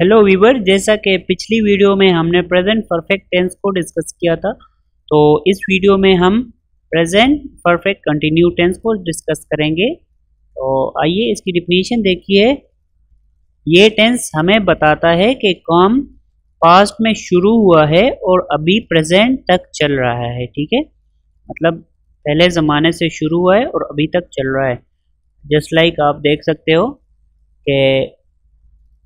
Hello Weaver जैसा कि पिछली वीडियो में हमने प्रेजेंट परफेक्ट टेंस को डिस्कस किया था तो इस वीडियो में हम प्रेजेंट परफेक्ट कंटिन्यू टेंस को डिस्कस करेंगे। तो आइए इसकी डिफिनीशन देखिए। ये टेंस हमें बताता है कि काम पास्ट में शुरू हुआ है और अभी प्रेजेंट तक चल रहा है, ठीक है? मतलब पहले ज़माने से शुरू हुआ है और अभी तक चल रहा है। जस्ट लाइक like आप देख सकते हो कि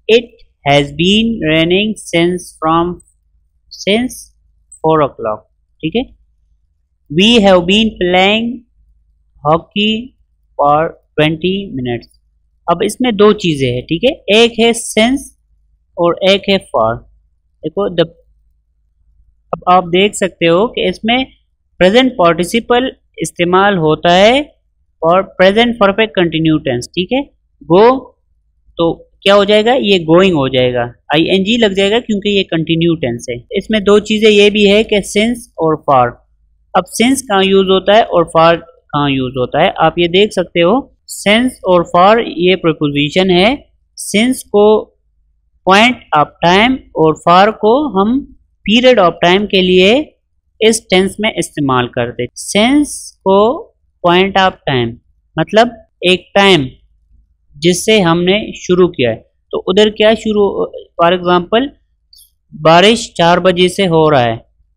it has been raining since from, since four o'clock. ठीक है? We have been playing hockey for 20 minutes. अब इसमें दो चीज़ें हैं, ठीक है? थीके? एक है since और एक है फॉर देखो द अब आप देख सकते हो कि इसमें प्रेजेंट पार्टिसिपल इस्तेमाल होता है और प्रेजेंट परफेक्ट कंटिन्यू टेंस ठीक है? गो तो क्या हो जाएगा? ये गोइंग हो जाएगा। आई एन जी लग जाएगा क्योंकि ये कंटिन्यू टेंस है। इसमें दो चीज़ें ये भी है कि सिंस और फार अब सिंस कहाँ यूज़ होता है और फार कहाँ यूज़ होता है? आप ये देख सकते हो सेंस और फार ये प्रपोजिशन है। सिंस को पॉइंट ऑफ़ टाइम और फार को हम पीरियड ऑफ़ टाइम के लिए इस टेंस में इस्तेमाल करते सेंस को पॉइंट ऑफ़ टाइम मतलब एक टाइम जिससे हमने शुरू किया है। तो उधर क्या शुरू, फॉर एग्जांपल, बारिश चार बजे से हो रहा है,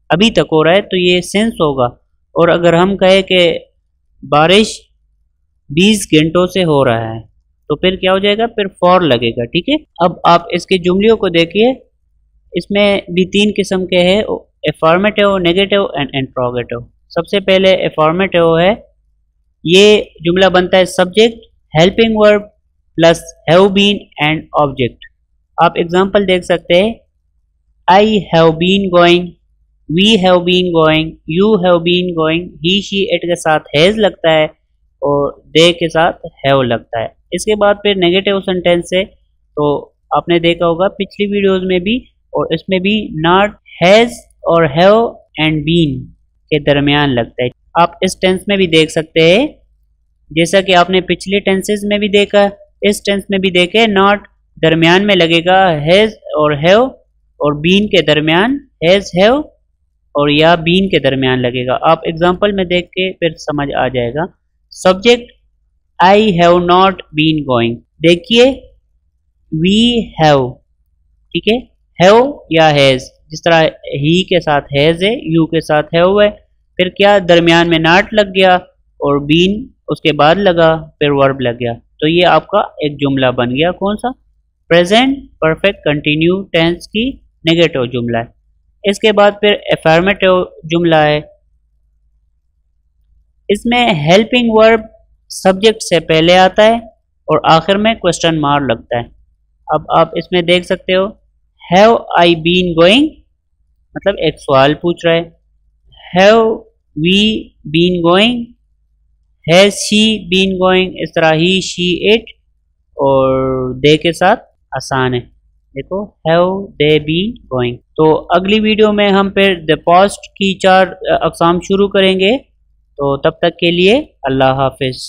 अभी तक हो रहा है तो ये सेंस होगा। और अगर हम कहें कि बारिश बीस घंटों से हो रहा है तो फिर क्या हो जाएगा? फिर फॉर लगेगा, ठीक है? अब आप इसके जुमलियों को देखिए। इसमें भी तीन किस्म के हैं एफॉर्मेटिव नेगेटिव एंड इंट्रोगेटिव सबसे पहले एफॉर्मेटिव है, ये जुमला बनता है subject helping verb plus have been and object आप एग्जांपल देख सकते हैं। I have been going we have been going you have been going he she it के साथ हैज़ लगता है और दे के साथ हैव लगता है। इसके बाद फिर नेगेटिव सेंटेंस है तो आपने देखा होगा पिछली वीडियोस में भी और इसमें भी नॉट हैज़ और हैव एंड बीन के दरमियान लगता है। आप इस टेंस में भी देख सकते हैं। जैसा कि आपने पिछले टेंसेस में भी देखा इस टेंस में भी देखे नॉट दरमियान में लगेगा हैज़ और हैव और बीन के दरमियान हैज़ हैव और या बीन के दरमियान लगेगा। आप एग्जांपल में देख के फिर समझ आ जाएगा। Subject I have not been going देखिए वी हैव ठीक है? हैव या हैज़ जिस तरह ही के साथ हैज़ है यू के साथ हैव है, फिर क्या दरमियान में नॉट लग गया और बीन उसके बाद लगा, फिर वर्ब लग गया। तो ये आपका एक जुमला बन गया कौन सा? प्रेजेंट परफेक्ट कंटिन्यू टेंस की नेगेटिव जुमला है। इसके बाद फिर एफर्मेटिव जुमला है। इसमें हेल्पिंग वर्ब सब्जेक्ट से पहले आता है और आखिर में क्वेश्चन मार्क लगता है। अब आप इसमें देख सकते हो हैव आई बीन गोइंग मतलब एक सवाल पूछ रहा है। Have we been going has she been going इस तरह ही शी इट और दे के साथ आसान है। देखो हैव दे बीन गोइंग तो अगली वीडियो में हम फिर द पॉस्ट की चार अकसाम शुरू करेंगे। तो तब तक के लिए अल्लाह हाफिज़।